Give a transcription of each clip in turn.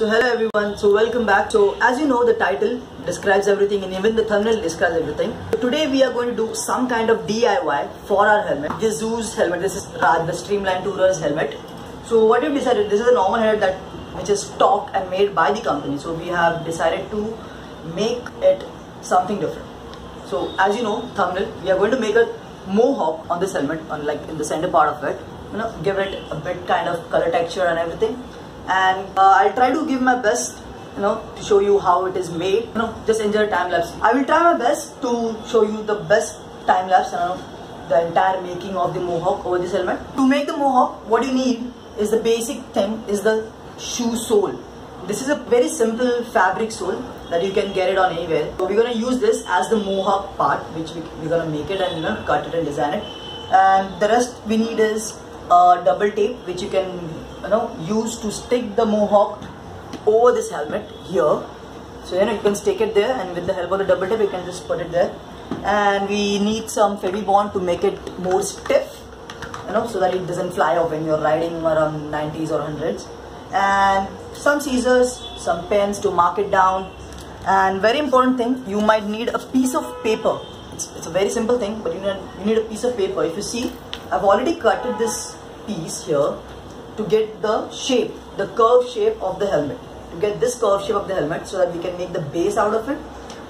So hello everyone, so welcome back. So as you know the title describes everything and even the thumbnail describes everything. So today we are going to do some kind of DIY for our helmet. This Zeus helmet, this is Raj, the Streamline Tourers helmet. So what we've decided, this is a normal helmet that which is stocked and made by the company. So we have decided to make it something different. So as you know, thumbnail, we are going to make a mohawk on this helmet, on like in the center part of it. You know, give it a bit kind of color texture and everything and uh, I'll try to give my best you know to show you how it is made. You know just enjoy time lapse I will try my best to show you the best time lapse you know the entire making of the mohawk over this helmet. To make the mohawk what you need is the basic thing is the shoe sole. This is a very simple fabric sole that you can get it on anywhere. So we're going to use this as the mohawk part which we, we're going to make it and you know cut it and design it. And the rest we need is uh, double tape which you can you know use to stick the mohawk over this helmet here. So you know you can stick it there and with the help of the double tape you can just put it there. And we need some Fevibond to make it more stiff you know so that it doesn't fly off when you're riding around 90s or 100s and some scissors some pens to mark it down. And very important thing you might need a piece of paper. It's, it's a very simple thing but you need, you need a piece of paper. If you see I've already cutted this piece here to get the shape, the curve shape of the helmet. To get this curve shape of the helmet so that we can make the base out of it.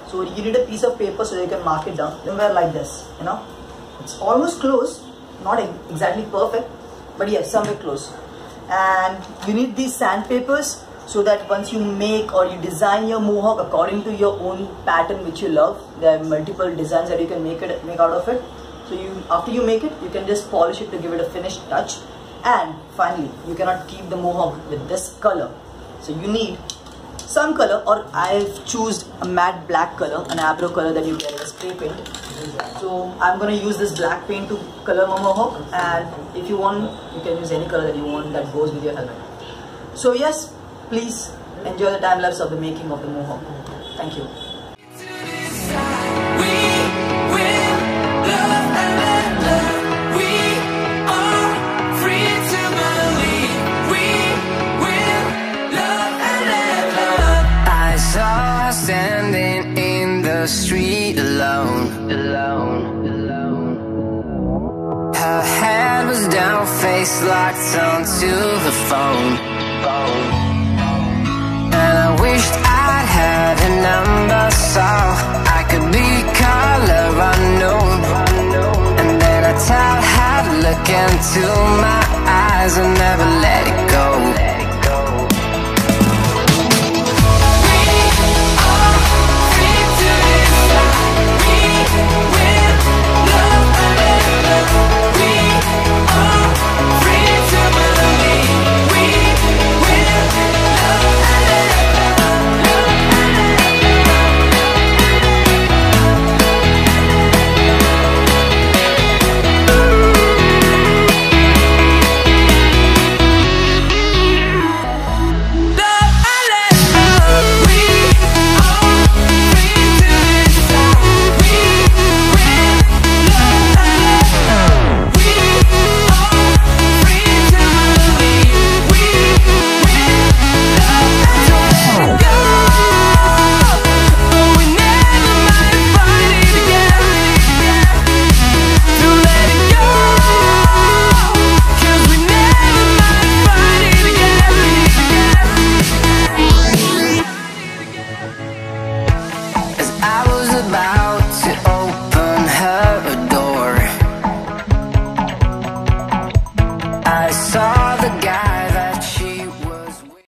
So you need a piece of paper so you can mark it down. Somewhere like this, you know. It's almost close, not exactly perfect, but yes, somewhere close. And you need these sandpapers so that once you make or you design your mohawk according to your own pattern which you love, there are multiple designs that you can make it make out of it. So you after you make it, you can just polish it to give it a finished touch and finally you cannot keep the mohawk with this color. So you need some color or I've choose a matte black color an Abro color that you get as spray paint. So I'm gonna use this black paint to color my mohawk and if you want you can use any color that you want that goes with your helmet. So yes please enjoy the time lapse of the making of the mohawk. Thank you the street alone. Alone, alone. Her head was down, face locked onto the phone. And I wished I'd had a number so I could be color unknown. And then I tell her to look into my eyes and never let it go.